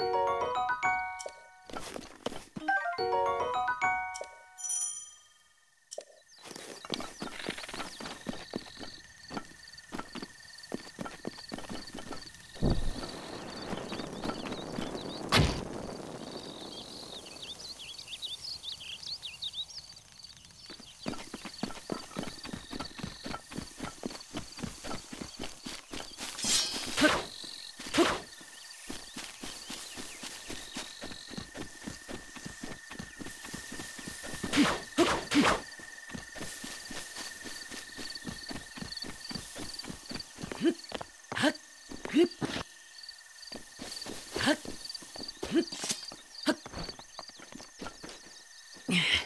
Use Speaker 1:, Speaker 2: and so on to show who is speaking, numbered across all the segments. Speaker 1: you.
Speaker 2: Yeah.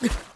Speaker 3: Yeah.